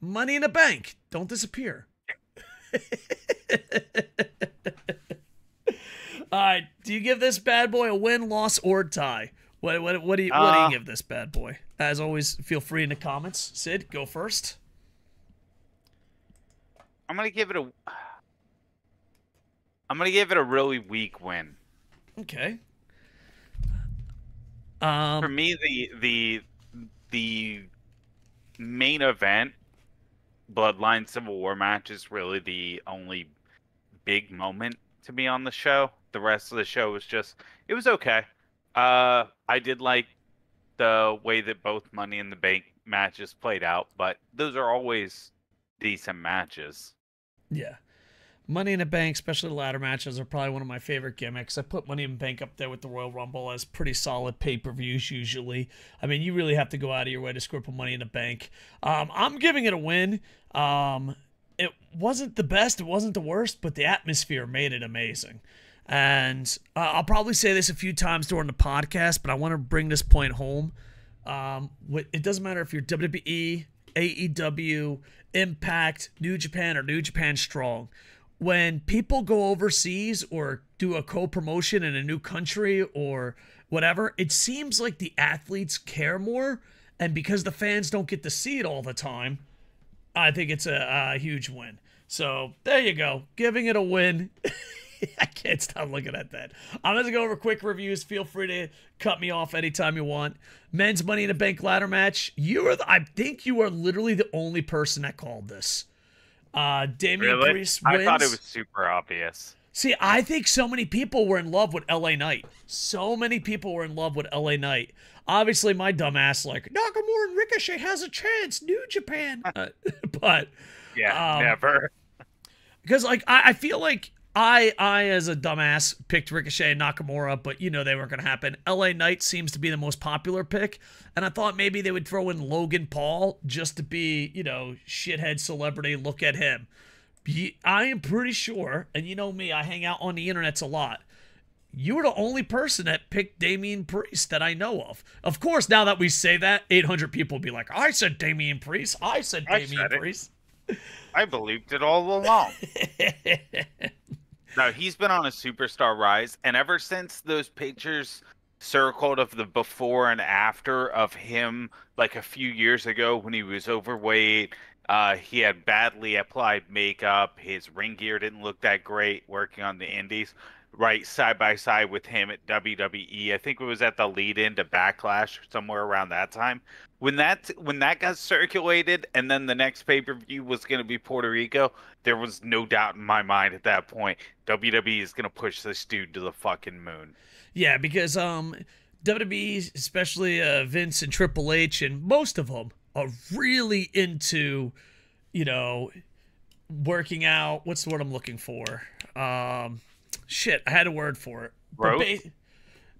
Money in the Bank. Don't disappear. All right. Do you give this bad boy a win, loss, or tie? What what what do you what do Uh, you give this bad boy? As always, feel free in the comments. Sid, go first. I'm gonna give it a. I'm gonna give it a really weak win. Okay. For Um. me, the the the main event, Bloodline Civil War match, is really the only big moment to me on the show. The rest of the show was just it was okay. Uh, I did like the way that both Money in the Bank matches played out, but those are always decent matches. Yeah. Money in the Bank, especially the ladder matches, are probably one of my favorite gimmicks. I put Money in the Bank up there with the Royal Rumble as pretty solid pay per views usually. I mean, you really have to go out of your way to for Money in the Bank. Um, I'm giving it a win. Um, it wasn't the best, it wasn't the worst, but the atmosphere made it amazing. And uh, I'll probably say this a few times during the podcast, but I want to bring this point home. Um, it doesn't matter if you're WWE, AEW, Impact, New Japan, or New Japan Strong. When people go overseas or do a co promotion in a new country or whatever, it seems like the athletes care more. And because the fans don't get to see it all the time, I think it's a, a huge win. So there you go. Giving it a win. I can't stop looking at that. I'm going to go over quick reviews. Feel free to cut me off anytime you want. Men's Money in a Bank ladder match. You are, the, I think you are literally the only person that called this. Uh, Damian Really? Priest I thought it was super obvious. See, I think so many people were in love with LA Knight. So many people were in love with LA Knight. Obviously, my dumbass like Nakamura and Ricochet has a chance. New Japan, Uh, but Yeah, Um, never. because like I, I feel like I I as a dumbass picked Ricochet and Nakamura, but you know they weren't gonna happen. LA Knight seems to be the most popular pick, and I thought maybe they would throw in Logan Paul just to be you know shithead celebrity. Look at him. I am pretty sure, and you know me, I hang out on the internets a lot. You were the only person that picked Damian Priest that I know of. Of course, now that we say that, 800 people will be like, I said Damian Priest. I said I Damian said it. Priest. I believed it all along. No, he's been on a superstar rise, and ever since those pictures circled of the before and after of him, like a few years ago when he was overweight, uh, he had badly applied makeup, his ring gear didn't look that great working on the indies. Right side by side with him at WWE, I think it was at the lead-in to Backlash somewhere around that time. When that when that got circulated, and then the next pay-per-view was going to be Puerto Rico, there was no doubt in my mind at that point WWE is gonna push this dude to the fucking moon. Yeah, because um, WWE, especially uh, Vince and Triple H, and most of them are really into, you know, working out. What's the word I'm looking for? Um, shit, I had a word for it. Growth? ba-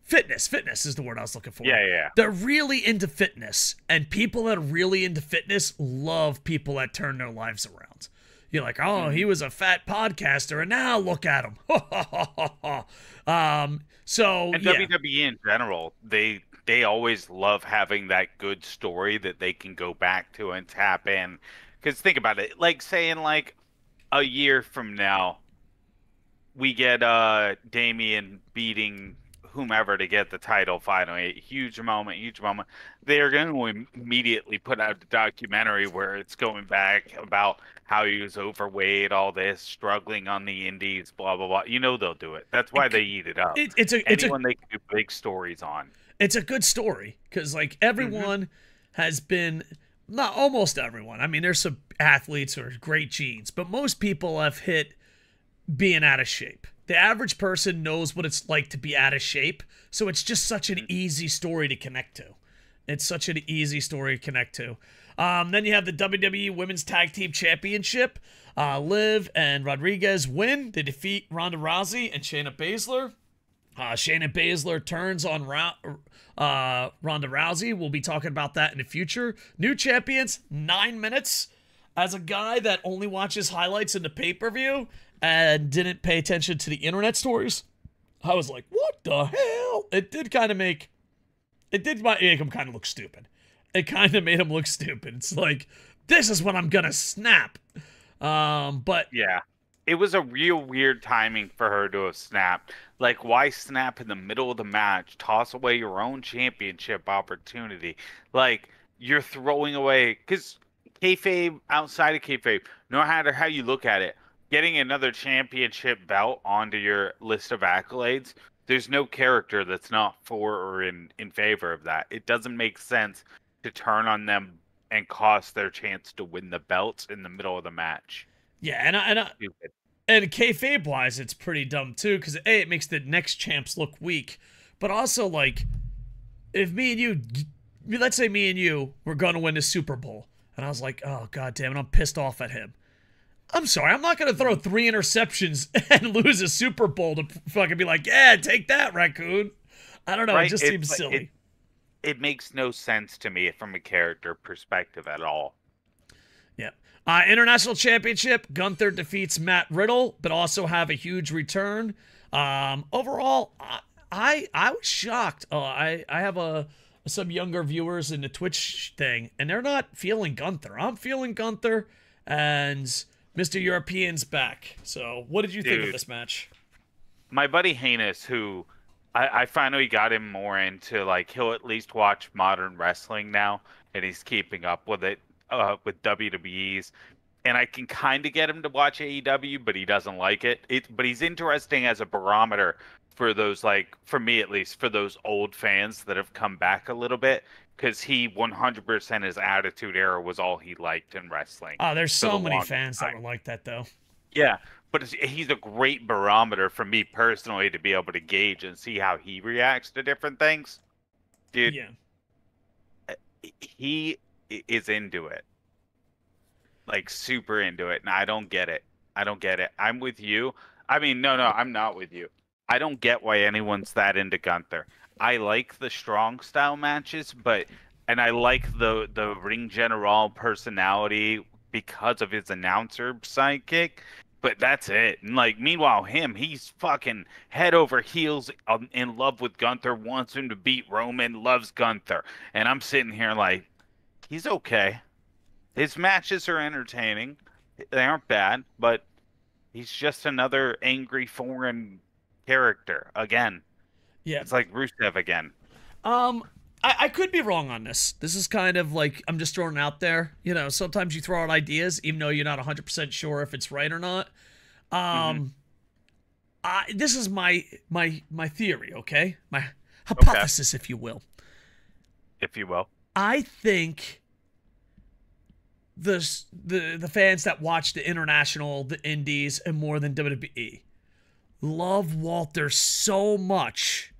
fitness. Fitness is the word I was looking for. Yeah, yeah, yeah. They're really into fitness, and people that are really into fitness love people that turn their lives around. You're like, oh, he was a fat podcaster, and now look at him. um, so And yeah, WWE in general, they they always love having that good story that they can go back to and tap in. Because think about it, like saying like a year from now, we get uh Damian beating whomever to get the title finally. Huge moment, huge moment. They're going to immediately put out a documentary where it's going back about how he was overweight, all this, struggling on the indies, blah blah blah. You know they'll do it. That's why they eat it up. it, it's a it's a Anyone they can do big stories on. it's a good story because like everyone has been not almost everyone i mean there's some athletes who are great genes but most people have hit being out of shape the average person knows what it's like to be out of shape so it's just such an easy story to connect to it's such an easy story to connect to um, then you have the wwe women's tag team championship uh, liv and rodriguez win they defeat ronda rousey and shayna baszler uh, Shayna Baszler turns on Ra- uh, Ronda Rousey. We'll be talking about that in the future. New champions, nine minutes. As a guy that only watches highlights in the pay per view and didn't pay attention to the internet stories, I was like, what the hell? It did kind of make it did make him kind of look stupid. It kind of made him look stupid. It's like this is when I'm gonna snap. Um, but Yeah. It was a real weird timing for her to have snapped. Like, why snap in the middle of the match? Toss away your own championship opportunity. Like, you're throwing away because kayfabe outside of kayfabe, no matter how you look at it, getting another championship belt onto your list of accolades, there's no character that's not for or in in favor of that. It doesn't make sense to turn on them and cost their chance to win the belts in the middle of the match. yeah, and I, and I, Stupid. and kayfabe wise, it's pretty dumb too because a it makes the next champs look weak, but also like if me and you, let's say me and you were gonna win the Super Bowl, and I was like, oh god damn it, I'm pissed off at him. I'm sorry, I'm not gonna throw three interceptions and lose a Super Bowl to fucking be like, yeah, take that, raccoon. I don't know, it just it's seems silly. it- It makes no sense to me from a character perspective at all. Yeah. Uh, International Championship, Gunther defeats Matt Riddle, but also have a huge return. Um, overall, I, I I was shocked. Uh, I I have a some younger viewers in the Twitch thing, and they're not feeling Gunther. I'm feeling Gunther, and Mr. European's back. So, what did you think of this match? my buddy Heinous, who I, I finally got him more into, like he'll at least watch modern wrestling now, and he's keeping up with it uh, with WWE's, and I can kind of get him to watch AEW, but he doesn't like it. It, but he's interesting as a barometer for those, like for me at least, for those old fans that have come back a little bit, because he 100% his attitude era was all he liked in wrestling. Oh, there's so the many fans that were like that, though. Yeah, but it's, he's a great barometer for me personally to be able to gauge and see how he reacts to different things. Dude, Yeah. he is into it. Like super into it, and I don't get it. I don't get it. I'm with you. I mean, no, no, I'm not with you. I don't get why anyone's that into Gunther. I like the strong style matches, but and I like the the ring general personality because of his announcer sidekick. But that's it. And like, meanwhile, him, he's fucking head over heels in love with Gunther, wants him to beat Roman, loves Gunther. And I'm sitting here like, he's okay. His matches are entertaining. They aren't bad, but he's just another angry foreign character again. Yeah. It's like Rusev again. Um, I, I could be wrong on this. This is kind of like I'm just throwing it out there. You know, sometimes you throw out ideas even though you're not 100% sure if it's right or not. Um, I, this is my my my theory, okay? My hypothesis, if you will. if you will. I think the the the fans that watch the international, the indies, and more than WWE love Walter so much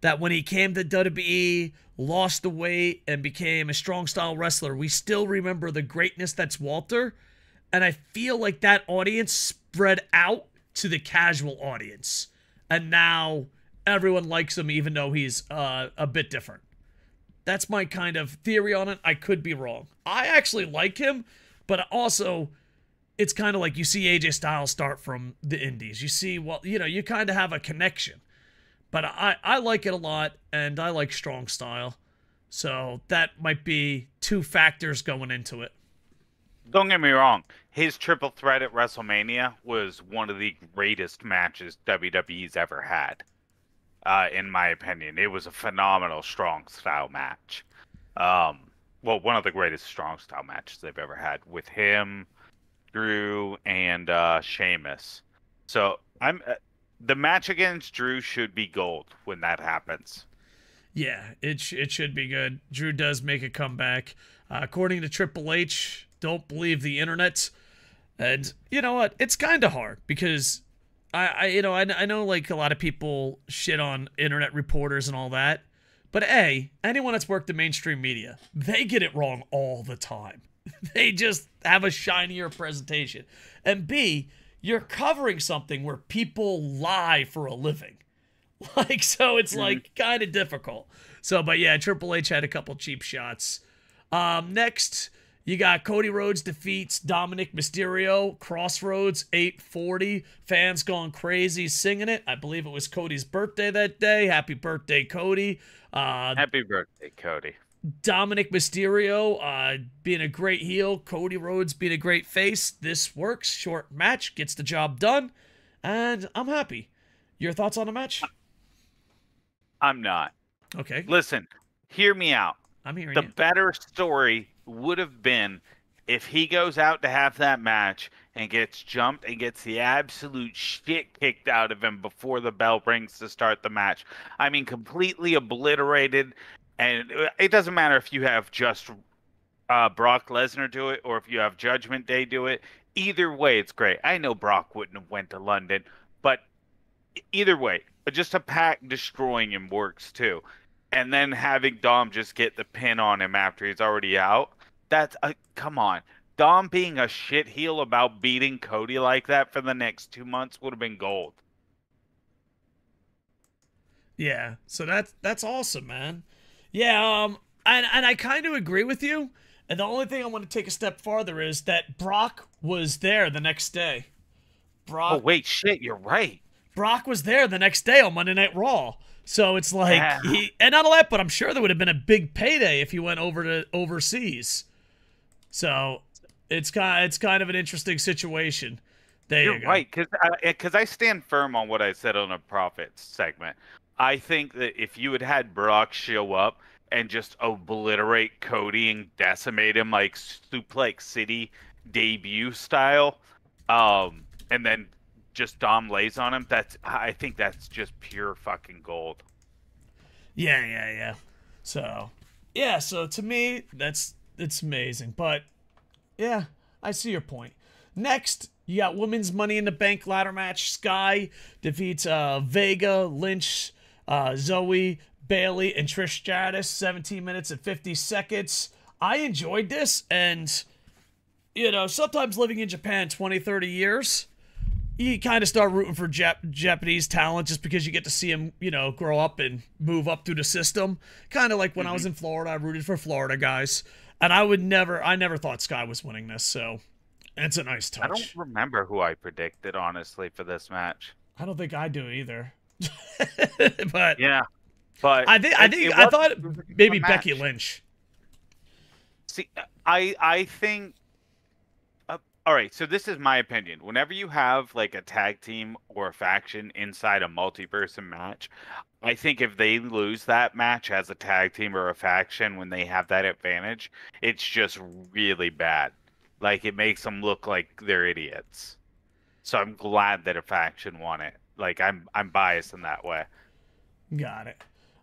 that when he came to WWE, lost the weight, and became a strong style wrestler, we still remember the greatness that's Walter. And I feel like that audience spread out to the casual audience. And now everyone likes him, even though he's uh, a bit different. That's my kind of theory on it. I could be wrong. I actually like him, but also it's kind of like you see AJ Styles start from the indies. You see, well, you know, you kind of have a connection. But I, I like it a lot, and I like strong style. So that might be two factors going into it. Don't get me wrong. His triple threat at WrestleMania was one of the greatest matches WWE's ever had. Uh, in my opinion, it was a phenomenal strong style match. Um, well, one of the greatest strong style matches they've ever had with him, Drew, and uh, Sheamus. So I'm uh, the match against Drew should be gold when that happens. Yeah, it sh- it should be good. Drew does make a comeback. Uh, according to Triple H, don't believe the internet. And you know what? It's kind of hard because I, I you know I, I know like a lot of people shit on internet reporters and all that. But A, anyone that's worked in mainstream media, they get it wrong all the time. They just have a shinier presentation. And B, you're covering something where people lie for a living. Like, so it's like kind of difficult. So, but yeah, Triple H had a couple cheap shots. Um, next, you got Cody Rhodes defeats Dominic Mysterio. Crossroads 840. Fans going crazy singing it. I believe it was Cody's birthday that day. Happy birthday, Cody. Uh, Happy birthday, Cody. Dominic Mysterio uh, being a great heel, Cody Rhodes being a great face. This works. Short match gets the job done, and I'm happy. Your thoughts on the match? I'm not. Okay, Listen, hear me out. I'm hearing The you. better story would have been if he goes out to have that match and gets jumped and gets the absolute shit kicked out of him before the bell rings to start the match. I mean, completely obliterated. And it doesn't matter if you have just uh, Brock Lesnar do it or if you have Judgment Day do it. Either way, it's great. I know Brock wouldn't have went to London, but either way, just a pack destroying him works too. And then having Dom just get the pin on him after he's already out. That's a come on. Dom being a shit heel about beating Cody like that for the next two months would have been gold. Yeah, so that's that's awesome, man. Yeah, um, and and I kind of agree with you. And the only thing I want to take a step farther is that Brock was there the next day. Brock Oh wait, shit, you're right. Brock was there the next day on Monday Night Raw. So it's like Yeah. he and not only that, but I'm sure there would have been a big payday if he went over to overseas. So it's kind it's kind of an interesting situation. There You're you go. right, because because I stand firm on what I said on a profit segment. I think that if you had had Brock show up and just obliterate Cody and decimate him like Suplex City debut style, um, and then just Dom lays on him, that's I think that's just pure fucking gold. Yeah, yeah, yeah. So, yeah, so to me, that's it's amazing. But yeah, I see your point. Next, you got women's Money in the Bank ladder match. Sky defeats uh, Vega, Lynch, uh, Zoey, Bayley, and Trish Stratus. 17 minutes and 50 seconds. I enjoyed this, and you know, sometimes living in Japan 20, 30 years, you kind of start rooting for Jap- Japanese talent just because you get to see them, you know, grow up and move up through the system. Kind of like when I was in Florida, I rooted for Florida guys, and I would never, I never thought Sky was winning this. So it's a nice touch. I don't remember who I predicted honestly for this match. I don't think I do either. but Yeah, but I think I think I thought it was a good maybe. Becky Lynch. See, I I think. Uh, all right, so this is my opinion. Whenever you have like a tag team or a faction inside a multi-person match, I think if they lose that match as a tag team or a faction when they have that advantage, it's just really bad. Like it makes them look like they're idiots. So I'm glad that a faction won it. Like I'm I'm biased in that way. Got it.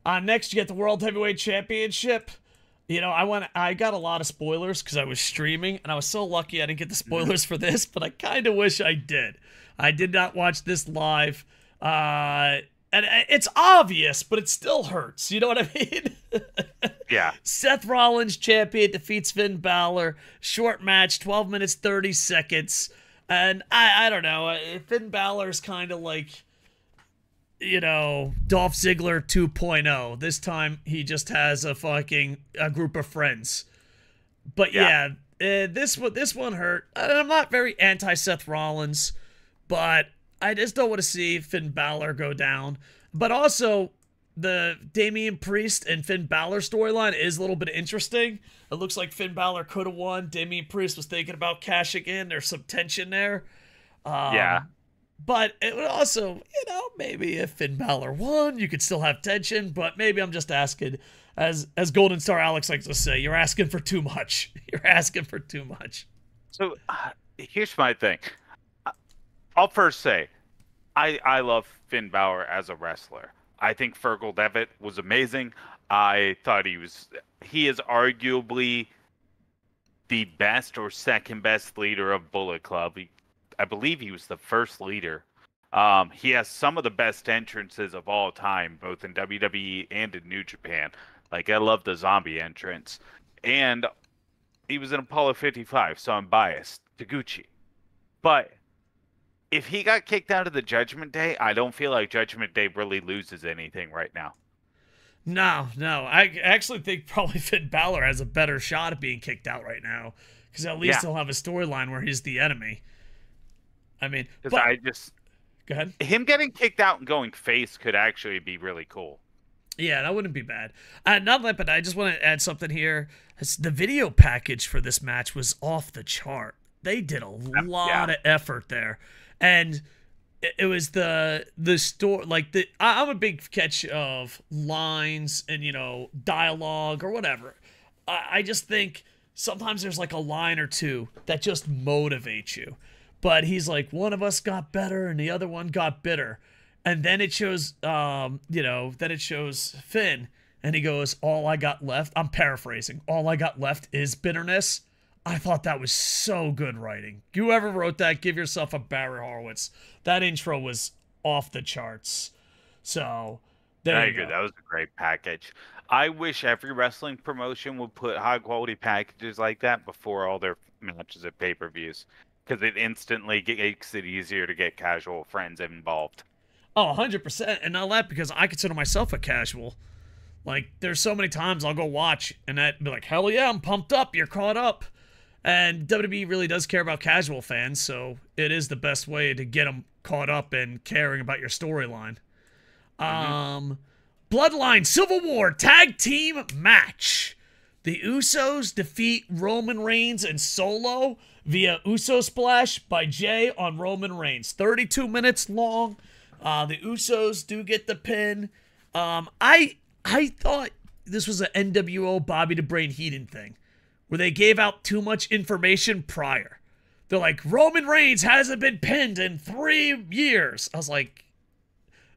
Uh, next, you get the World Heavyweight Championship. You know, I went. I got a lot of spoilers because I was streaming, and I was so lucky I didn't get the spoilers for this. But I kind of wish I did. I did not watch this live, uh, and it's obvious, but it still hurts. You know what I mean? Yeah. Seth Rollins champion defeats Finn Balor. Short match, 12 minutes 30 seconds. And I I don't know. uh, Finn Balor's kind of like you know, Dolph Ziggler 2.0. This time he just has a fucking a group of friends. But yeah, Yeah. uh, this one this one hurt. And I'm not very anti Seth Rollins, but I just don't want to see Finn Balor go down. But also the Damian Priest and Finn Balor storyline is a little bit interesting. It looks like Finn Balor could have won. Damian Priest was thinking about cashing in. There's some tension there. Um, Yeah. But it would also, you know, maybe if Finn Balor won, you could still have tension. But maybe I'm just asking, as as Golden Star Alex likes to say, you're asking for too much. You're asking for too much. So uh, here's my thing. Uh, I'll first say, I I love Finn Balor as a wrestler. I think Fergal Devitt was amazing. I thought he was he is arguably the best or second best leader of Bullet Club. He, I believe he was the first leader. Um, he has some of the best entrances of all time, both in WWE and in New Japan. Like I love the zombie entrance, and he was in Apollo 55, so I'm biased. Taguchi. But if he got kicked out of the Judgment Day, I don't feel like Judgment Day really loses anything right now. No, no. I actually think probably Finn Balor has a better shot at being kicked out right now because at least Yeah. he'll have a storyline where he's the enemy. I mean, Because I just go ahead. him getting kicked out and going face could actually be really cool. Yeah, that wouldn't be bad. Uh, not that, but I just want to add something here. It's- The video package for this match was off the chart. They did a lot of effort there, and it, it was the the store like the. I, I'm a big catch of lines and you know dialogue or whatever. I, I just think sometimes there's like a line or two that just motivates you. But he's like, one of us got better and the other one got bitter. And then it shows, um, you know, then it shows Finn, and he goes, "All I got left." I'm paraphrasing. All I got left is bitterness. I thought that was so good writing. Whoever wrote that, give yourself a Barry Horowitz. That intro was off the charts. So there I you agree. go. That was a great package. I wish every wrestling promotion would put high quality packages like that before all their matches at pay per views, because it instantly makes it easier to get casual friends involved. Oh, 100%. And not that because I consider myself a casual. Like, there's so many times I'll go watch and that be like, hell yeah, I'm pumped up. You're caught up. And WWE really does care about casual fans, so it is the best way to get them caught up and caring about your storyline. Um, Bloodline Civil War Tag Team Match. The Usos defeat Roman Reigns and Solo via Uso Splash by Jay on Roman Reigns. 32 minutes long. Uh, the Usos do get the pin. Um, I I thought this was an NWO Bobby the Brain Heenan thing, where they gave out too much information prior. They're like Roman Reigns hasn't been pinned in three years. I was like,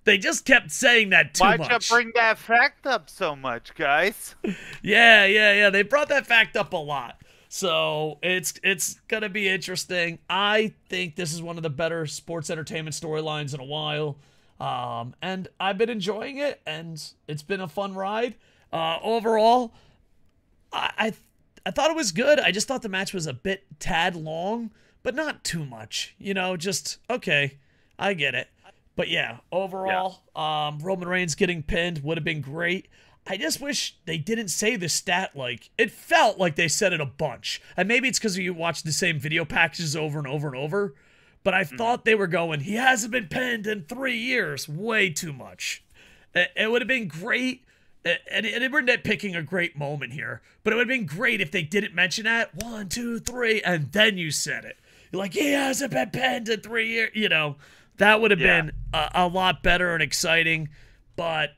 they just kept saying that too much. Why'd you bring that fact up so much, guys? Yeah, yeah, yeah. They brought that fact up a lot. So it's it's gonna be interesting. I think this is one of the better sports entertainment storylines in a while. Um, and I've been enjoying it and it's been a fun ride. Uh, overall, I, I I thought it was good. I just thought the match was a bit tad long, but not too much. You know, just okay. I get it. But yeah, overall, um, Roman Reigns getting pinned would have been great. I just wish they didn't say the stat like it felt like they said it a bunch. And maybe it's because you watch the same video packages over and over and over. But I thought they were going, he hasn't been pinned in three years. Way too much. It, it would have been great. And, and we're nitpicking a great moment here. But it would have been great if they didn't mention that. One, two, three. And then you said it. You're like, he hasn't been pinned in three years. You know, that would have Yeah. been a, a lot better and exciting. But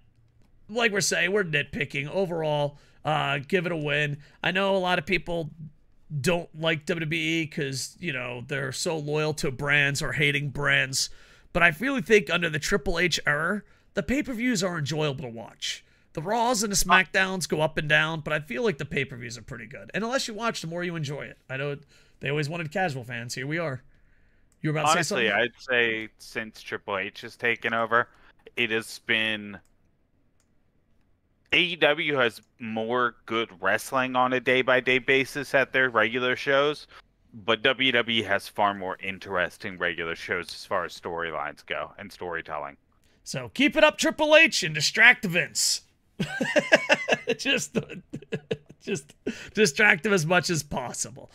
like we're saying, we're nitpicking. Overall, uh, give it a win. I know a lot of people don't like WWE because, you know, they're so loyal to brands or hating brands. But I really think under the Triple H era, the pay per views are enjoyable to watch. The Raws and the SmackDowns go up and down, but I feel like the pay per views are pretty good. And unless you watch, the more you enjoy it. I know they always wanted casual fans. Here we are. You were about to Honestly, say something? I'd say since Triple H has taken over, it has been AEW has more good wrestling on a day by day basis at their regular shows, but WWE has far more interesting regular shows as far as storylines go and storytelling. So keep it up, Triple H, and distract Vince. just, just distract him as much as possible.